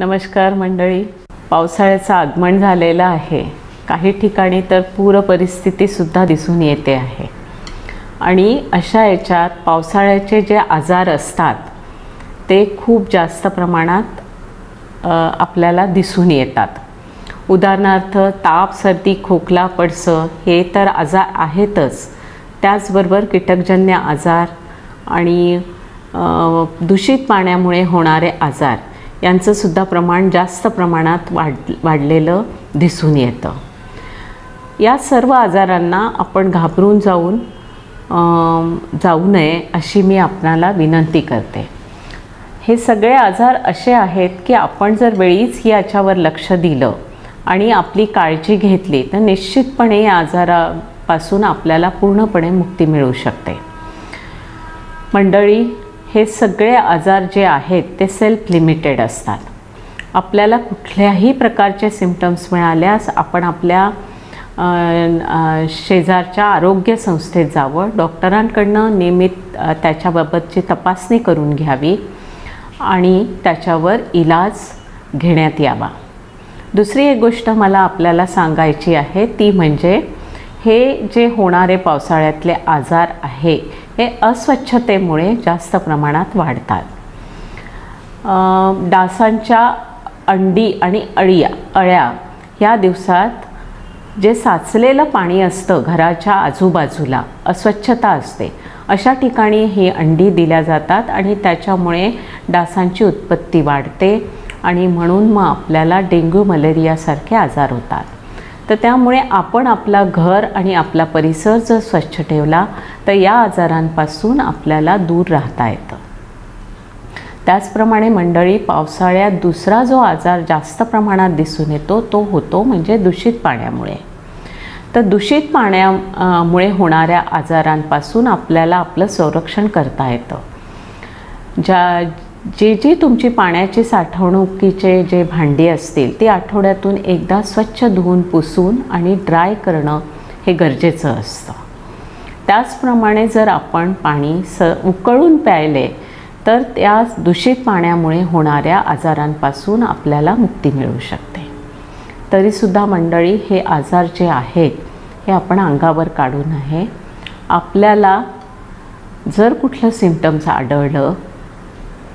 नमस्कार मंडळी. पावसाळ्याचं आगमन झालेलं आहे. काही ठिकाणी तर पूर परिस्थितीसुद्धा दिसून येते आहे. आणि अशा याच्यात पावसाळ्याचे जे आजार असतात ते खूप जास्त प्रमाणात आपल्याला दिसून येतात. उदाहरणार्थ ताप सर्दी खोकला पडसं हे तर आजार आहेतच. त्याचबरोबर कीटकजन्य आजार आणि दूषित पाण्यामुळे होणारे आजार. यांचंसुद्धा प्रमाण जास्त प्रमाणात वाढ वाढलेलं दिसून येतं. या सर्व आजारांना आपण घाबरून जाऊन जाऊ नये अशी मी आपणाला विनंती करते. हे सगळे आजार असे आहेत की आपण जर वेळीच याच्यावर लक्ष दिलं आणि आपली काळजी घेतली तर निश्चितपणे या आजारापासून आपल्याला पूर्णपणे मुक्ती मिळू शकते. मंडळी हे सगळे आजार जे आहेत ते सेल्फ लिमिटेड असतात. आपल्याला कुठल्याही प्रकारचे सिमटम्स मिळाल्यास आपण आपल्या शेजारच्या आरोग्य संस्थेत जावं. डॉक्टरांकडनं नियमित त्याच्याबाबतची तपासणी करून घ्यावी आणि त्याच्यावर इलाज घेण्यात यावा. दुसरी एक गोष्ट मला आपल्याला सांगायची आहे ती म्हणजे हे जे होणारे पावसाळ्यातले आजार आहे हे अस्वच्छतेमुळे जास्त प्रमाणात वाढतात. डासांच्या अंडी आणि अळिया अळ्या या दिवसात जे साचलेलं पाणी असतं घराच्या आजूबाजूला अस्वच्छता असते. अशा ठिकाणी ही अंडी दिल्या जातात आणि त्याच्यामुळे डासांची उत्पत्ती वाढते आणि म्हणून मग आपल्याला डेंग्यू मलेरियासारखे आजार होतात. तर त्यामुळे आपण आपला घर आणि आपला परिसर जर स्वच्छ ठेवला तर या आजारांपासून आपल्याला दूर राहता येतं. त्याचप्रमाणे मंडळी पावसाळ्यात दुसरा जो आजार जास्त प्रमाणात दिसून येतो तो होतो म्हणजे दूषित पाण्यामुळे. तर दूषित पाण्यामुळे होणाऱ्या आजारांपासून आपल्याला आपलं संरक्षण करता येतं. ज्या जे जी तुमची पाण्याची साठवणुकीचे जे भांडी असतील ती आठवड्यातून एकदा स्वच्छ धुवून पुसून आणि ड्राय करणं हे गरजेचं असतं. त्याचप्रमाणे जर आपण पाणी स उकळून प्यायले तर त्या दूषित पाण्यामुळे होणाऱ्या आजारांपासून आपल्याला मुक्ती मिळू शकते. तरीसुद्धा मंडळी हे आजार जे आहेत हे आपण अंगावर काढू नये आपल्याला जर कुठलं सिमटम्स आढळलं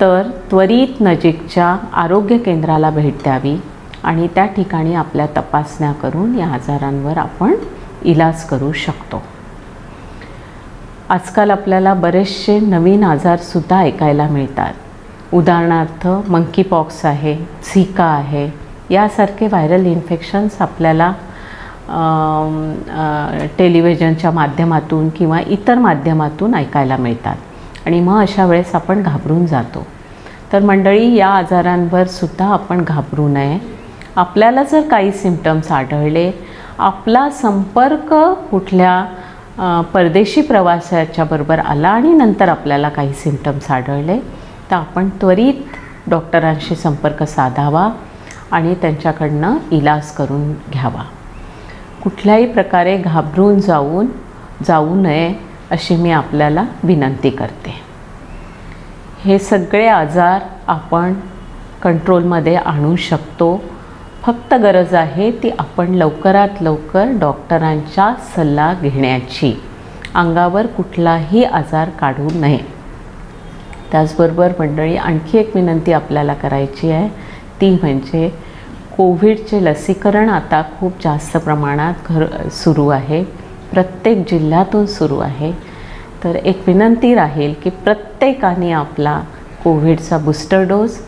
तर त्वरित नजीकच्या आरोग्य केंद्राला भेट द्यावी आणि त्या ठिकाणी आपल्या तपासण्या करून या आजारांवर आपण इलाज करू शकतो. आजकाल आपल्याला बरेचसे नवीन आजारसुद्धा ऐकायला मिळतात. उदाहरणार्थ मंकी पॉक्स आहे झिका आहे यासारखे व्हायरल इन्फेक्शन्स आपल्याला टेलिव्हिजनच्या माध्यमातून किंवा इतर माध्यमातून ऐकायला मिळतात. आणि मग अशा वेळेस आपण घाबरून जातो. तर मंडळी या आजारांवर सुद्धा आपण घाबरू नये. आपल्याला जर काही सिमटम्स आढळले आपला संपर्क कुठल्या परदेशी प्रवासाच्या बरोबर आला आणि नंतर आपल्याला काही सिमटम्स आढळले तर आपण त्वरित डॉक्टरांशी संपर्क साधावा आणि त्यांच्याकडनं इलाज करून घ्यावा. कुठल्याही प्रकारे घाबरून जाऊन जाऊ नये. अशी मी आपल्याला विनंती करते. हे सगळे आजार आपण कंट्रोलमध्ये आणू शकतो. फक्त गरज आहे ती आपण लवकरात लवकर डॉक्टरांचा सल्ला घेण्याची. अंगावर कुठलाही आजार काढू नये. त्याचबरोबर मंडळी आणखी एक विनंती आपल्याला करायची आहे. ती म्हणजे कोविडचे लसीकरण आता खूप जास्त प्रमाणात घर सुरू आहे. प्रत्येक जिल्ह्यातून सुरू आहे. तर एक विनंती राहील की प्रत्येकाने आपला कोविडचा बूस्टर डोस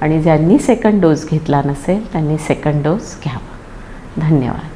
आणि ज्यांनी सेकंड डोस घेतला नसेल त्यांनी सेकंड डोस घ्यावा. धन्यवाद.